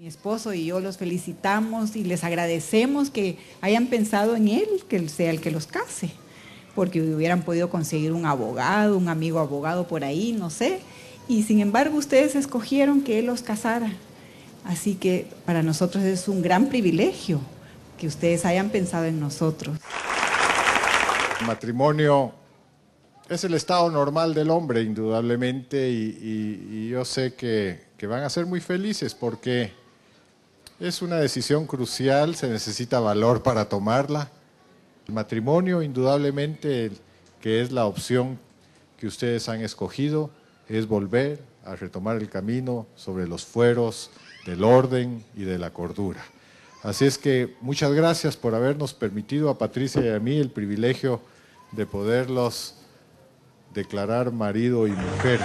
Mi esposo y yo los felicitamos y les agradecemos que hayan pensado en él, que él sea el que los case, porque hubieran podido conseguir un abogado, un amigo abogado por ahí, no sé. Y sin embargo ustedes escogieron que él los casara. Así que para nosotros es un gran privilegio que ustedes hayan pensado en nosotros. El matrimonio es el estado normal del hombre, indudablemente, y, y yo sé que, que van a ser muy felices porque es una decisión crucial, se necesita valor para tomarla. El matrimonio, indudablemente, que es la opción que ustedes han escogido, es volver a retomar el camino sobre los fueros del orden y de la cordura. Así es que muchas gracias por habernos permitido a Patricia y a mí el privilegio de poderlos declarar marido y mujer.